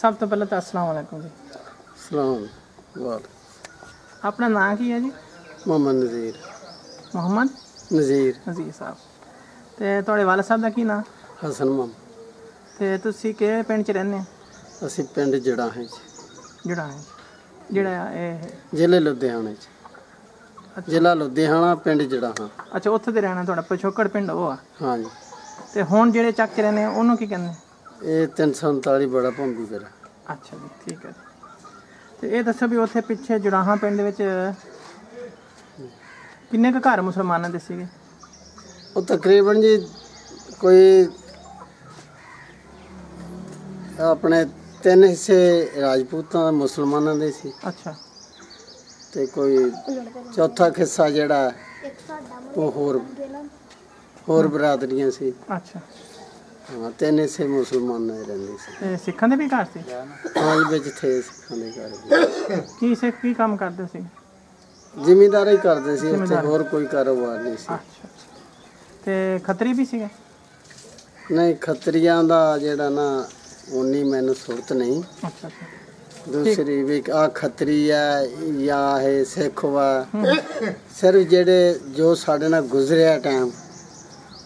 ਸਭ ਤੋਂ ਪਹਿਲਾਂ ਤਾਂ ਅਸਲਾਮ ਵਾਲੇਕੁਮ ਜੀ। ਸਲਾਮ ਵਾਲ ਆਪਣਾ ਨਾਂ ਕੀ ਹੈ ਜੀ? ਮੁਹੰਮਦ ਨਜ਼ੀਰ। ਮੁਹੰਮਦ ਨਜ਼ੀਰ। ਅਜ਼ੀਜ਼ ਸਾਹਿਬ। ਤੇ ਤੁਹਾਡੇ ਵਾਲਦ ਸਾਹਿਬ ਦਾ ਕੀ ਨਾਂ? ਹਸਨ ਮਮ ਤੇ ਤੁਸੀਂ ਕਿਹੜੇ ਪਿੰਡ 'ਚ ਰਹਿੰਦੇ ਹੋ? ਅਸੀਂ ਪਿੰਡ ਜੜਾ ਹੈ ਜੀ ਜਿਹੜਾ ਹੈ ਜਿਹੜਾ ਇਹ ਜ਼ਿਲ੍ਹੇ ਲੁਧਿਆਣੇ ਚ। ਜ਼ਿਲ੍ਹਾ ਲੁਧਿਆਣਾ ਪਿੰਡ ਜੜਾ ਹਾਂ ਅੱਛਾ ਉੱਥੇ ਦੇ ਰਹਿਣਾ ਤੁਹਾਡਾ ਪਿਛੋਕੜ ਪਿੰਡ ਉਹ ਆ। ਹਾਂਜੀ। ਤੇ ਹੁਣ ਜਿਹੜੇ ਚੱਕ 'ਚ ਰਹਿੰਦੇ ਆ ਉਹਨੂੰ ਕੀ ਕਹਿੰਦੇ ਇਹ 339 ਬੜਾ ਭੰਬੀ ਫਿਰ। ਅੱਛਾ ਜੀ ਠੀਕ ਹੈ ਤੇ ਇਹ ਦੱਸੋ ਵੀ ਉੱਥੇ ਪਿੱਛੇ ਜੁਰਾਹਾਂ ਪਿੰਡ ਦੇ ਵਿੱਚ ਕਿੰਨੇ ਕੁ ਘਰ ਮੁਸਲਮਾਨਾਂ ਦੇ ਸੀਗੇ? ਉਹ ਤਕਰੀਬਨ ਜੀ ਕੋਈ ਆਪਣੇ ਤਿੰਨ ਹਿੱਸੇ ਰਾਜਪੂਤਾਂ ਮੁਸਲਮਾਨਾਂ ਦੇ ਸੀ। ਅੱਛਾ। ਤੇ ਕੋਈ ਚੌਥਾ ਹਿੱਸਾ ਜਿਹੜਾ ਉਹ ਹੋਰ ਹੋਰ ਬਰਾਦਰੀਆਂ ਸੀ। ਅੱਛਾ। ਹਾਂ ਤਿੰਨ ਹਿੱਸੇ ਮੁਸਲਮਾਨਾਂ ਦੇ ਰਹਿੰਦੇ ਸੀ। ਤੇ ਸਿੱਖਾਂ ਦੇ ਵੀ ਘਰ ਸੀ? ਪੰਜ ਵਿੱਚ ਥੇ ਸਿੱਖਾਂ ਦੇ ਘਰ ਵੀ ਕੀ ਸਿੱਖ ਕੀ ਕੰਮ ਕਰਦੇ ਸੀ? ਜ਼ਿਮੀਂਦਾਰੀ ਕਰਦੇ ਸੀ ਉੱਥੇ ਜ਼ਿਮੀਂਦਾਰੀ। ਹੋਰ ਕੋਈ ਕਾਰੋਬਾਰ ਨਹੀਂ ਸੀ। ਅੱਛਾ ਤੇ ਖੱਤਰੀ ਵੀ ਸੀਗੇ? ਨਹੀਂ ਖੱਤਰੀਆਂ ਦਾ ਜਿਹੜਾ ਨਾ ਉਨੀ ਮੈਨੂੰ ਸੁਰਤ ਨਹੀਂ। ਅੱਛਾ ਅੱਛਾ। ਦੂਸਰੀ ਵੀ ਆ ਖੱਤਰੀ ਆ ਜਾਂ ਇਹ ਸਿੱਖ ਵਾ। ਸਿਰਫ ਜਿਹੜੇ ਜੋ ਸਾਡੇ ਨਾਲ ਗੁਜ਼ਰਿਆ ਟਾਈਮ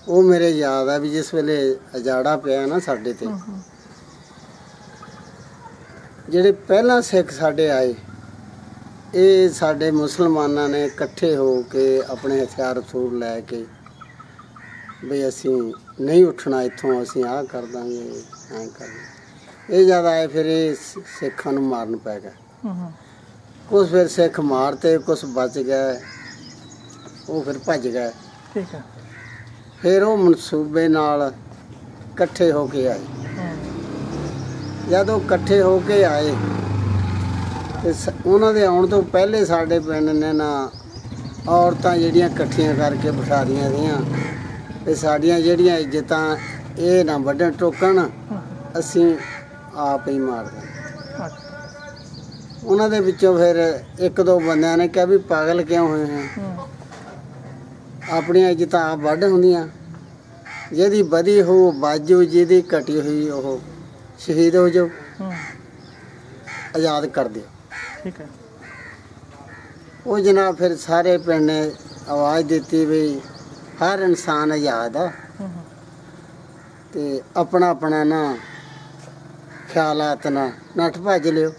ਉਹ ਮੇਰੇ ਯਾਦ ਆ ਵੀ ਜਿਸ ਵੇਲੇ ਅਜਾੜਾ ਪਿਆ ਨਾ ਸਾਡੇ ਤੇ ਜਿਹੜੇ ਪਹਿਲਾਂ ਸਿੱਖ ਸਾਡੇ ਆਏ ਇਹ ਸਾਡੇ ਮੁਸਲਮਾਨਾਂ ਨੇ ਇਕੱਠੇ ਹੋ ਕੇ ਆਪਣੇ ਹਥਿਆਰ ਹਥੂਰ ਲੈ ਕੇ ਵੀ ਅਸੀਂ ਨਹੀਂ ਉੱਠਣਾ ਇੱਥੋਂ ਅਸੀਂ ਆਹ ਕਰ ਦਾਂਗੇ ਐਂ ਕਰ। ਇਹ ਜਦ ਆਏ ਫਿਰ ਇਹ ਸਿੱਖਾਂ ਨੂੰ ਮਾਰਨ ਪੈ ਗਏ। ਕੁਛ ਫਿਰ ਸਿੱਖ ਮਾਰਤੇ ਕੁਛ ਬਚ ਗਏ ਉਹ ਫਿਰ ਭੱਜ ਗਏ। ਠੀਕ ਹੈ ਫਿਰ ਉਹ ਮਨਸੂਬੇ ਨਾਲ ਇਕੱਠੇ ਹੋ ਕੇ ਆਏ। ਜਦੋਂ ਇਕੱਠੇ ਹੋ ਕੇ ਆਏ ਤੇ ਉਹਨਾਂ ਦੇ ਆਉਣ ਤੋਂ ਪਹਿਲੇ ਸਾਡੇ ਪਿੰਡ ਨੇ ਨਾ ਔਰਤਾਂ ਜਿਹੜੀਆਂ ਇਕੱਠੀਆਂ ਕਰਕੇ ਬਿਠਾ ਦੀਆਂ ਸੀਆਂ ਤੇ ਸਾਡੀਆਂ ਜਿਹੜੀਆਂ ਇੱਜ਼ਤਾਂ ਇਹ ਨਾ ਵੱਢਣ ਟੋਕਣ ਅਸੀਂ ਆਪ ਹੀ ਮਾਰ ਦਾਂ ਉਹਨਾਂ ਦੇ ਵਿੱਚੋਂ ਫਿਰ ਇੱਕ ਦੋ ਬੰਦਿਆਂ ਨੇ ਕਿਹਾ ਵੀ ਪਾਗਲ ਕਿਉਂ ਹੋਏ ਹੋ। ਆਪਣੀਆਂ ਇੱਜ਼ਤਾਂ ਆਪ ਵੱਢ ਹੁੰਦੀਆਂ। ਜਿਹਦੀ ਵਧੀ ਹੋ ਬਾਜੂ ਜਿਹਦੀ ਘਟੀ ਹੋਈ ਉਹ ਸ਼ਹੀਦ ਹੋ ਜਾਓ। ਆਜ਼ਾਦ ਕਰ ਦਿਓ। ਠੀਕ ਹੈ। ਉਹ ਜਨਾਬ ਫਿਰ ਸਾਰੇ ਪਿੰਡ ਨੇ ਆਵਾਜ਼ ਦਿੱਤੀ ਵੀ ਹਰ ਇਨਸਾਨ ਆਜ਼ਾਦ ਆ। ਤੇ ਆਪਣਾ ਆਪਣਾ ਨਾ ਖਿਆਲਾਤ ਨਾ ਨੱਠ ਭੱਜ ਲਿਓ।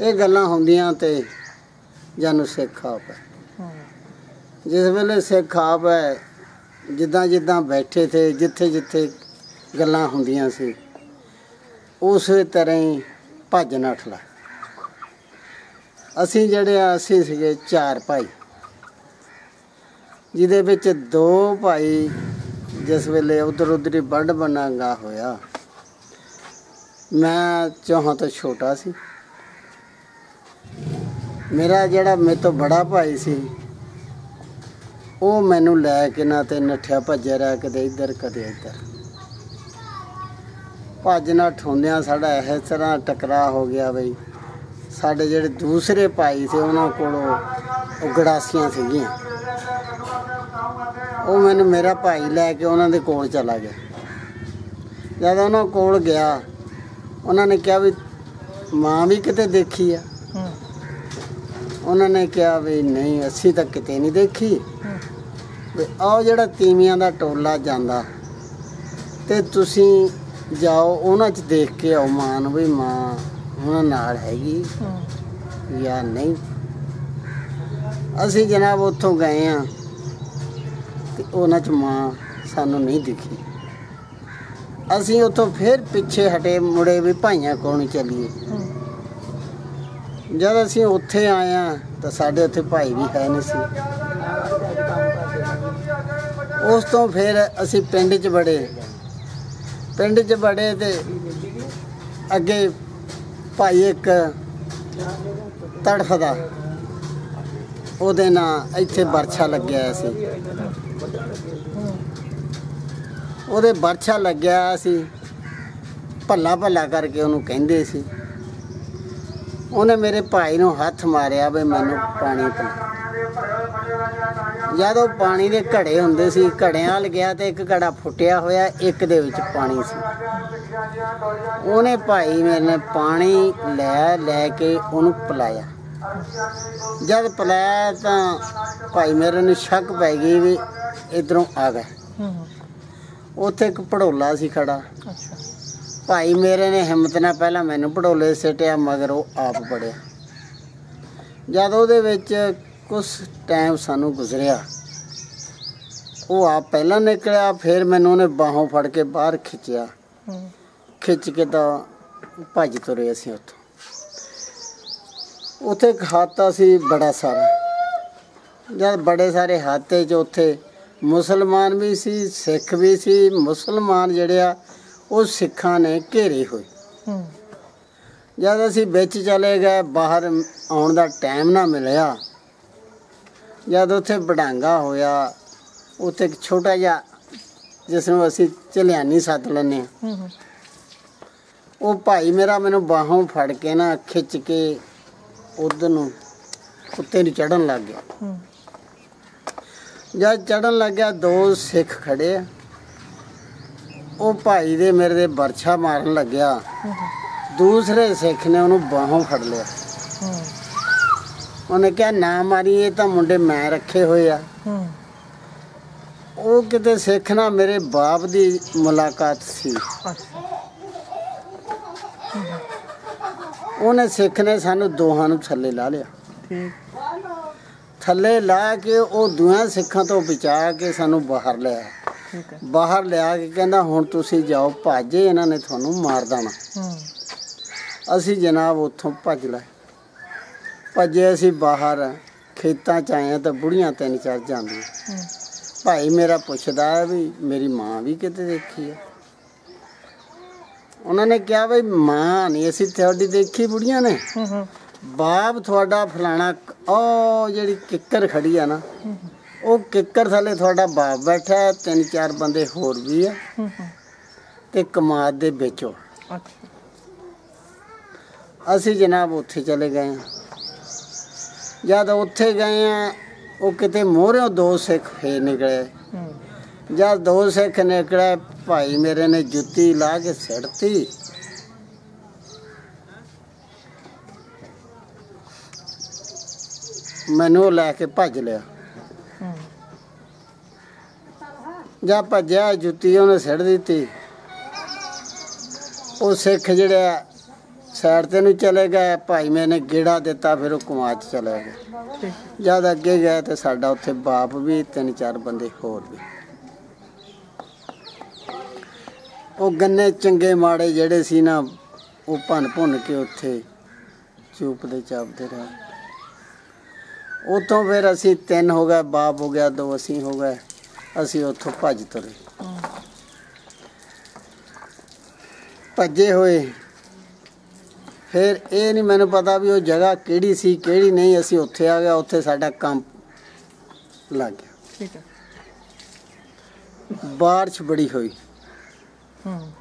ਇਹ ਗੱਲਾਂ ਹੁੰਦੀਆਂ ਤੇ ਜਾਨੂੰ ਸਿੱਖ ਆਪ ਜਿਸ ਵੇਲੇ ਸਿੱਖ ਆਪ ਹੈ, ਜਿੱਦਾਂ ਜਿੱਦਾਂ ਬੈਠੇ ਥੇ, ਜਿੱਥੇ ਜਿੱਥੇ ਗੱਲਾਂ ਹੁੰਦੀਆਂ ਸੀ, ਉਸੇ ਤਰ੍ਹਾਂ ਹੀ ਭੱਜ ਨੱਠ ਅਸੀਂ ਜਿਹੜੇ ਆ, ਅਸੀਂ ਸੀਗੇ ਚਾਰ ਭਾਈ। ਜਿਹਦੇ ਵਿੱਚ ਦੋ ਭਾਈ ਜਿਸ ਵੇਲੇ ਉਧਰ ਉਧਰ ਹੀ ਵੰਡ ਬਣਾਗਾ ਹੋਇਆ, ਮੈਂ ਚੌਹਾਂ ਤੋਂ ਛੋਟਾ ਸੀ। ਮੇਰਾ ਜਿਹੜਾ ਮੇਰੇ ਤੋਂ ਬੜਾ ਭਾਈ ਸੀ ਉਹ ਮੈਨੂੰ ਲੈ ਕੇ ਨਾ ਤੇ ਨੱਠਿਆ ਭੱਜਿਆ ਰਿਹਾ ਕਦੇ ਇੱਧਰ ਕਦੇ ਇੱਧਰ। ਭੱਜ ਨੱਠ ਹੁੰਦਿਆਂ ਸਾਡਾ ਇਸ ਤਰ੍ਹਾਂ ਟਕਰਾਅ ਹੋ ਗਿਆ ਬਈ। ਸਾਡੇ ਜਿਹੜੇ ਦੂਸਰੇ ਭਾਈ ਸੀ ਉਹਨਾਂ ਕੋਲੋਂ ਉਹ ਗੜਾਸੀਆਂ ਸੀਗੀਆਂ। ਉਹ ਮੈਨੂੰ ਮੇਰਾ ਭਾਈ ਲੈ ਕੇ ਉਹਨਾਂ ਦੇ ਕੋਲ ਚਲਾ ਗਿਆ। ਜਦ ਉਹਨਾਂ ਕੋਲ ਗਿਆ ਉਹਨਾਂ ਨੇ ਕਿਹਾ ਵੀ ਮਾਂ ਵੀ ਕਿਤੇ ਦੇਖੀ ਆ? ਉਹਨਾਂ ਨੇ ਕਿਹਾ ਵੀ ਨਹੀਂ ਅਸੀਂ ਤਾਂ ਕਿਤੇ ਨਹੀਂ ਦੇਖੀ। ਹਮ, ਆਓ ਜਿਹੜਾ ਤੀਵੀਆਂ ਦਾ ਟੋਲਾ ਜਾਂਦਾ ਤੇ ਤੁਸੀਂ ਜਾਓ ਉਹਨਾਂ 'ਚ ਦੇਖ ਕੇ ਆਓ ਮਾਂ ਨੂੰ ਵੀ ਮਾਂ ਉਹਨਾਂ ਨਾਲ ਹੈਗੀ ਜਾਂ ਨਹੀਂ। ਅਸੀਂ ਜਨਾਬ ਉੱਥੋਂ ਗਏ ਆ ਤੇ ਉਹਨਾਂ 'ਚ ਮਾਂ ਸਾਨੂੰ ਨਹੀਂ ਦਿਖੀ। ਅਸੀਂ ਉੱਥੋਂ ਫਿਰ ਪਿੱਛੇ ਹਟੇ ਮੁੜੇ ਵੀ ਭਾਈਆਂ ਕੋਲ ਨੂੰ ਚੱਲੀਏ। ਜਦ ਅਸੀਂ ਉੱਥੇ ਆਏ ਆ ਤਾਂ ਸਾਡੇ ਉੱਥੇ ਭਾਈ ਵੀ ਹੈ ਨਹੀਂ ਸੀ। ਉਸ ਤੋਂ ਫਿਰ ਅਸੀਂ ਪਿੰਡ 'ਚ ਬੜੇ ਪਿੰਡ 'ਚ ਬੜੇ ਤੇ ਅੱਗੇ ਭਾਈ ਇੱਕ ਤੜਫਦਾ। ਉਹਦੇ ਨਾਲ ਇੱਥੇ ਵਰਛਾ ਲੱਗਿਆ ਸੀ। ਉਹਦੇ ਵਰਛਾ ਲੱਗਿਆ ਹੋਇਆ ਸੀ। ਭੱਲਾ ਭੱਲਾ ਕਰਕੇ ਉਹਨੂੰ ਕਹਿੰਦੇ ਸੀ। ਉਹਨੇ ਮੇਰੇ ਭਾਈ ਨੂੰ ਹੱਥ ਮਾਰਿਆ ਵੀ ਮੈਨੂੰ ਪਾਣੀ ਪਿਲਾ। ਜਦੋਂ ਪਾਣੀ ਦੇ ਘੜੇ ਹੁੰਦੇ ਸੀ ਘੜਿਆਂ ਵੱਲ ਗਿਆ ਤੇ ਇੱਕ ਘੜਾ ਫੁੱਟਿਆ ਹੋਇਆ ਇੱਕ ਦੇ ਵਿੱਚ ਪਾਣੀ ਸੀ। ਉਹਨੇ ਭਾਈ ਮੇਰੇ ਨੇ ਪਾਣੀ ਲੈ ਲੈ ਕੇ ਉਹਨੂੰ ਪਿਲਾਇਆ। ਜਦ ਪਿਲਾਇਆ ਤਾਂ ਭਾਈ ਮੇਰੇ ਨੂੰ ਸ਼ੱਕ ਪੈ ਗਈ ਵੀ ਇਧਰੋਂ ਆ ਗਏ ਉੱਥੇ ਇੱਕ ਭੜੋਲਾ ਸੀ ਖੜਾ। ਅੱਛਾ। ਭਾਈ ਮੇਰੇ ਨੇ ਹਿੰਮਤ ਨਾਲ ਪਹਿਲਾਂ ਮੈਨੂੰ ਭੜੋਲੇ ਸਿੱਟਿਆ ਮਗਰ ਉਹ ਆਪ ਪੜਿਆ ਜਦ ਉਹਦੇ ਵਿੱਚ ਕੁਝ ਟਾਈਮ ਸਾਨੂੰ ਗੁਜ਼ਰਿਆ। ਉਹ ਆਪ ਪਹਿਲਾਂ ਨਿਕਲਿਆ ਫਿਰ ਮੈਨੂੰ ਉਹਨੇ ਬਾਹੋਂ ਫੜ ਕੇ ਬਾਹਰ ਖਿੱਚਿਆ। ਖਿੱਚ ਕੇ ਤਾਂ ਭੱਜ ਤੁਰੇ ਅਸੀਂ ਉੱਥੋਂ। ਉੱਥੇ ਹਾਤਾ ਸੀ ਬੜਾ ਸਾਰਾ। ਜਦ ਬੜੇ ਸਾਰੇ ਹਾਤੇ 'ਚ ਉੱਥੇ ਮੁਸਲਮਾਨ ਵੀ ਸੀ ਸਿੱਖ ਵੀ ਸੀ ਮੁਸਲਮਾਨ ਜਿਹੜੇ ਆ ਉਹ ਸਿੱਖਾਂ ਨੇ ਘੇਰੇ ਹੋਏ। ਜਦ ਅਸੀਂ ਵਿੱਚ ਚਲੇ ਗਏ ਬਾਹਰ ਆਉਣ ਦਾ ਟਾਈਮ ਨਾ ਮਿਲਿਆ। ਜਦ ਉੱਥੇ ਬਡਾਂਗਾ ਹੋਇਆ ਉੱਥੇ ਇੱਕ ਛੋਟਾ ਜਿਹਾ ਜਿਸ ਨੂੰ ਅਸੀਂ ਝਲਿਆਨੀ ਸੱਦ ਲੈਂਦੇ ਹਾਂ। ਉਹ ਭਾਈ ਮੇਰਾ ਮੈਨੂੰ ਬਾਹੋਂ ਫੜ ਕੇ ਨਾ ਖਿੱਚ ਕੇ ਉਧਰ ਨੂੰ ਉੱਤੇ ਨੂੰ ਚੜਨ ਲੱਗ ਗਿਆ। ਜਦ ਚੜਨ ਲੱਗਿਆ ਦੋ ਸਿੱਖ ਖੜੇ ਆ। ਉਹ ਭਾਈ ਦੇ ਮੇਰੇ ਦੇ ਬਰਛਾ ਮਾਰਨ ਲੱਗਿਆ। ਦੂਸਰੇ ਸਿੱਖ ਨੇ ਉਹਨੂੰ ਬਾਹੋਂ ਫੜ ਲਿਆ। ਹੂੰ। ਉਹਨੇ ਕਿਹਾ ਨਾ ਮਾਰੀ ਇਹ ਤਾਂ ਮੁੰਡੇ ਮੈਂ ਰੱਖੇ ਹੋਏ ਆ। ਉਹ ਕਿਤੇ ਸਿੱਖ ਨਾਲ ਮੇਰੇ ਬਾਪ ਦੀ ਮੁਲਾਕਾਤ ਸੀ। ਉਹਨੇ ਸਿੱਖ ਨੇ ਸਾਨੂੰ ਦੋਹਾਂ ਨੂੰ ਥੱਲੇ ਲਾ ਲਿਆ। ਠੀਕ। ਥੱਲੇ ਲਾ ਕੇ ਉਹ ਦੋਹਾਂ ਸਿੱਖਾਂ ਤੋਂ ਬਚਾ ਕੇ ਸਾਨੂੰ ਬਾਹਰ ਲਿਆ। ਬਾਹਰ ਲਿਆ ਕੇ ਕਹਿੰਦਾ ਹੁਣ ਤੁਸੀਂ ਜਾਓ ਭਾਜੇ ਇਹਨਾਂ ਨੇ ਤੁਹਾਨੂੰ ਮਾਰ ਦੇਣਾ। ਅਸੀਂ ਜਨਾਬ ਉੱਥੋਂ ਭੱਜ ਲਏ। ਭੱਜੇ ਅਸੀਂ ਬਾਹਰ ਖੇਤਾਂ ਚ ਆਏ ਤਾਂ ਬੁੜੀਆਂ ਤਿੰਨ ਚਾਰ ਜਾਂਦੀਆਂ। ਹੂੰ ਭਾਈ ਮੇਰਾ ਪੁੱਛਦਾ ਵੀ ਮੇਰੀ ਮਾਂ ਵੀ ਕਿਤੇ ਦੇਖੀ ਹੈ? ਉਹਨਾਂ ਨੇ ਕਿਹਾ ਵੀ ਮਾਂ ਨਹੀਂ ਅਸੀਂ ਤੁਹਾਡੀ ਦੇਖੀ ਬੁੜੀਆਂ ਨੇ। ਬਾਪ ਤੁਹਾਡਾ ਫਲਾਣਾ ਉਹ ਜਿਹੜੀ ਕਿੱਕਰ ਖੜੀ ਆ ਨਾ ਉਹ ਕਿੱਕਰ ਥੱਲੇ ਤੁਹਾਡਾ ਬਾਪ ਬੈਠਾ ਹੈ ਤਿੰਨ ਚਾਰ ਬੰਦੇ ਹੋਰ ਵੀ ਆ। ਤੇ ਕਮਾਦ ਦੇ ਵਿੱਚੋਂ। ਅਸੀਂ ਜਨਾਬ ਉੱਥੇ ਚਲੇ ਗਏ ਹਾਂ। ਜਦ ਉੱਥੇ ਗਏ ਆ ਉਹ ਕਿਤੇ ਮੋਹਰਿਓਂ ਦੋ ਸਿੱਖ ਫੇਰ ਨਿਕਲੇ। ਜਦ ਦੋ ਸਿੱਖ ਨਿਕਲੇ ਭਾਈ ਮੇਰੇ ਨੇ ਜੁੱਤੀ ਲਾ ਕੇ ਸਿੱਟਤੀ ਮੈਨੂੰ ਲੈ ਕੇ ਭੱਜ ਲਿਆ। ਜਾਂ ਭੱਜਿਆ ਜੁੱਤੀ ਉਹਨੇ ਸਿੱਟ ਦਿੱਤੀ। ਉਹ ਸਿੱਖ ਜਿਹੜਾ ਸਾਈਡ ਤੇ ਨੂੰ ਚਲੇ ਗਏ ਭਾਈ ਮੈਨੇ ਗੇੜਾ ਦਿੱਤਾ ਫਿਰ ਉਹ ਕੁਮਾਰ ਚ ਚਲੇ ਗਏ। ਜਦ ਅੱਗੇ ਗਏ ਤੇ ਸਾਡਾ ਉੱਥੇ ਬਾਪ ਵੀ ਤਿੰਨ ਚਾਰ ਬੰਦੇ ਹੋਰ ਵੀ। ਉਹ ਗੰਨੇ ਚੰਗੇ ਮਾੜੇ ਜਿਹੜੇ ਸੀ ਨਾ ਉਹ ਭੰਨ ਭੁੰਨ ਕੇ ਉੱਥੇ ਚੁੱਪਦੇ ਚਾਪਦੇ ਰਹੇ। ਉਤੋਂ ਫਿਰ ਅਸੀਂ ਤਿੰਨ ਹੋ ਗਏ ਬਾਪ ਹੋ ਗਿਆ ਦੋ ਅਸੀਂ ਹੋ ਗਏ ਅਸੀਂ ਉੱਥੋਂ ਭੱਜ ਤੁਰੇ। ਭੱਜੇ ਹੋਏ ਫਿਰ ਇਹ ਨਹੀਂ ਮੈਨੂੰ ਪਤਾ ਵੀ ਉਹ ਜਗ੍ਹਾ ਕਿਹੜੀ ਸੀ ਕਿਹੜੀ ਨਹੀਂ ਅਸੀਂ ਉੱਥੇ ਆ ਗਏ ਉੱਥੇ ਸਾਡਾ ਕੰਮ ਲੱਗ ਗਿਆ। ਠੀਕ ਹੈ ਬਾਰਿਸ਼ ਬੜੀ ਹੋਈ। ਹੂੰ।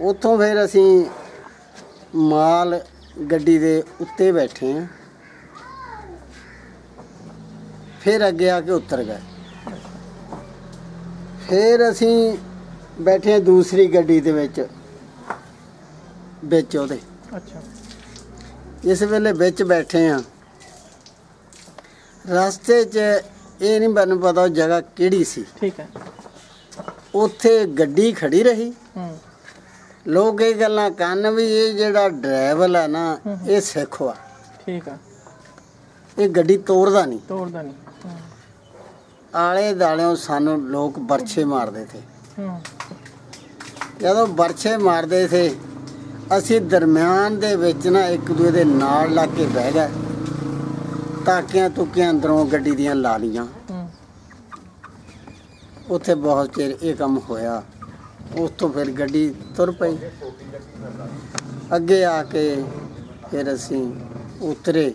ਉੱਥੋਂ ਫਿਰ ਅਸੀਂ ਮਾਲ ਗੱਡੀ ਦੇ ਉੱਤੇ ਬੈਠੇ ਹਾਂ ਫਿਰ ਅੱਗੇ ਆ ਕੇ ਉਤਰ ਗਏ। ਫਿਰ ਅਸੀਂ ਬੈਠੇ ਦੂਸਰੀ ਗੱਡੀ ਦੇ ਵਿੱਚ। ਵਿੱਚ ਉਹਦੇ। ਅੱਛਾ। ਇਸ ਵੇਲੇ ਵਿੱਚ ਬੈਠੇ ਆ। ਰਸਤੇ 'ਚ ਇਹ ਨਹੀਂ ਮੈਨੂੰ ਪਤਾ ਉਹ ਜਗ੍ਹਾ ਕਿਹੜੀ ਸੀ। ਠੀਕ ਹੈ। ਉੱਥੇ ਗੱਡੀ ਖੜੀ ਰਹੀ। ਹੂੰ। ਲੋਕ ਇਹ ਗੱਲਾਂ ਕੰਨ ਵੀ ਇਹ ਜਿਹੜਾ ਡਰਾਈਵਰ ਹੈ ਨਾ ਇਹ ਸਿੱਖ ਵਾ। ਠੀਕ ਹੈ ਇਹ ਗੱਡੀ ਤੋੜਦਾ ਨਹੀਂ। ਤੋੜਦਾ ਨਹੀਂ। ਆਲੇ ਦਾਲਿਓਂ ਸਾਨੂੰ ਲੋਕ ਬਰਛੇ ਮਾਰਦੇ ਥੇ। ਜਦੋਂ ਬਰਛੇ ਮਾਰਦੇ ਥੇ ਅਸੀਂ ਦਰਮਿਆਨ ਦੇ ਵਿੱਚ ਨਾ ਇੱਕ ਦੂਜੇ ਦੇ ਨਾਲ ਲੱਗ ਕੇ ਬਹਿ ਗਏ ਤਾਕਿਆਂ ਤੁਕਿਆਂ ਅੰਦਰੋਂ ਗੱਡੀ ਦੀਆਂ ਲਾ ਲੀਆਂ ਉੱਥੇ ਬਹੁਤ ਚਿਰ ਇਹ ਕੰਮ ਹੋਇਆ। ਉਸ ਤੋਂ ਫਿਰ ਗੱਡੀ ਤੁਰ ਪਈ। ਅੱਗੇ ਆ ਕੇ ਫਿਰ ਅਸੀਂ ਉਤਰੇ।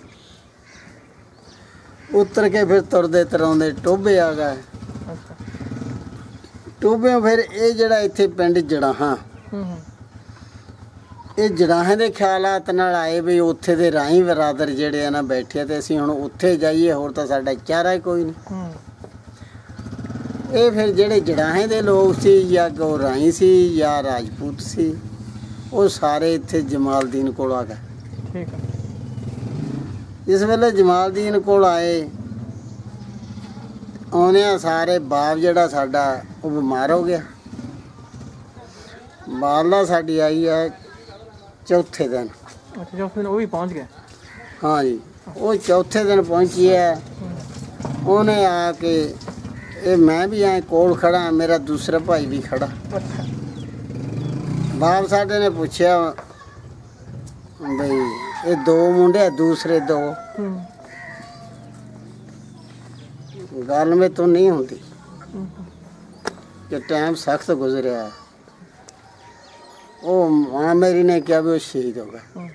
ਉਤਰ ਕੇ ਫਿਰ ਤੁਰਦੇ ਤਰਾਉਂਦੇ ਟੋਬੇ ਆ ਗਏ। ਟੋਬਿਆਂ ਫਿਰ ਇਹ ਜਿਹੜਾ ਇੱਥੇ ਪਿੰਡ ਜੜਾਹਾਂ ਹੂੰ ਹੂੰ। ਇਹ ਜੜਾਹਾਂ ਦੇ ਖਿਆਲਾਤ ਨਾਲ ਆਏ ਵੀ ਉੱਥੇ ਦੇ ਰਾਈ ਬਰਾਦਰ ਜਿਹੜੇ ਆ ਨਾ ਬੈਠੇ ਤੇ ਅਸੀਂ ਹੁਣ ਉੱਥੇ ਜਾਈਏ ਹੋਰ ਤਾਂ ਸਾਡਾ ਚਾਰਾ ਹੀ ਕੋਈ ਨਹੀਂ। ਇਹ ਫਿਰ ਜਿਹੜੇ ਜੜਾਹਾਂ ਦੇ ਲੋਕ ਸੀ ਜਾਂ ਗੋ ਰਾਈ ਸੀ ਜਾਂ ਰਾਜਪੂਤ ਸੀ ਉਹ ਸਾਰੇ ਇੱਥੇ ਜਮਾਲਦੀਨ ਕੋਲ ਆ ਗਏ। ਠੀਕ ਹੈ ਇਸ ਵੇਲੇ ਜਮਾਲਦੀਨ ਕੋਲ ਆਏ ਆਉਂਦਿਆਂ ਸਾਰੇ ਬਾਪ ਜਿਹੜਾ ਸਾਡਾ ਉਹ ਬਿਮਾਰ ਹੋ ਗਿਆ। ਬਾਲਾ ਸਾਡੀ ਆਈ ਹੈ ਚੌਥੇ ਦਿਨ। ਅੱਛਾ ਜੋ ਫਿਰ ਉਹ ਵੀ ਪਹੁੰਚ ਗਏ? ਹਾਂ ਜੀ ਉਹ ਚੌਥੇ ਦਿਨ ਪਹੁੰਚੀ ਹੈ। ਉਹਨੇ ਆ ਕੇ ਇਹ ਮੈਂ ਵੀ ਐ ਕੋਲ ਖੜਾ ਮੇਰਾ ਦੂਸਰਾ ਭਾਈ ਵੀ ਖੜਾ ਬਾਪ ਸਾਡੇ ਨੇ ਪੁੱਛਿਆ ਬਈ ਇਹ ਦੋ ਮੁੰਡੇ ਦੂਸਰੇ ਦੋ। ਗੱਲ ਮੇ ਤੋਂ ਨਹੀਂ ਹੁੰਦੀ। ਕਿ ਟਾਈਮ ਸਖਤ ਗੁਜ਼ਰਿਆ। ਹੈ। ਉਹ ਮਾਂ ਮੇਰੀ ਨੇ ਕਿਹਾ ਵੀ ਉਹ ਸ਼ਹੀਦ ਹੋ ਗਿਆ।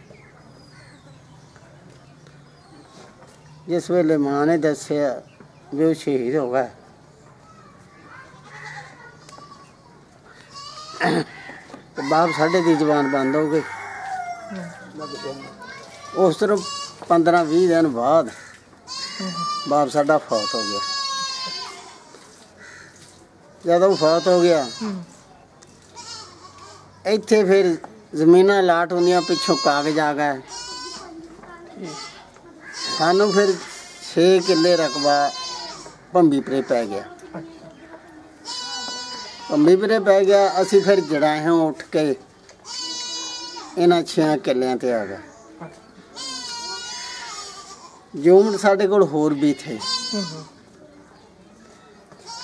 ਜਿਸ ਵੇਲੇ ਮਾਂ ਨੇ ਦੱਸਿਆ ਵੀ ਉਹ ਸ਼ਹੀਦ ਹੋ ਗਿਆ। ਤੇ ਬਾਪ ਸਾਡੇ ਦੀ ਜ਼ਬਾਨ ਬੰਦ ਹੋ ਗਈ। ਉਸ ਤਰ੍ਹਾਂ 15 20 ਦਿਨ ਬਾਅਦ ਬਾਪ ਸਾਡਾ ਫੌਤ ਹੋ ਗਿਆ। ਜਦੋਂ ਫੌਤ ਹੋ ਗਿਆ ਇੱਥੇ ਫਿਰ ਜ਼ਮੀਨਾਂ ਲਾਟ ਹੁੰਦੀਆਂ, ਪਿੱਛੋਂ ਕਾਗਜ਼ ਆ ਗਏ। ਸਾਨੂੰ ਫਿਰ 6 ਕਿੱਲੇ ਰਕਬਾ ਭੰਬੀ ਪਰੇ ਪੈ ਗਿਆ। ਭੰਬੀ ਪਰੇ ਪੈ ਗਿਆ, ਅਸੀਂ ਫਿਰ ਜੜਾਹਿਓਂ ਉੱਠ ਕੇ ਇਹਨਾਂ 6 ਕਿੱਲਿਆਂ ਤੇ ਆ ਗਏ। ਜੂਮਟ ਸਾਡੇ ਕੋਲ ਹੋਰ ਵੀ ਥੇ। ਹੂੰ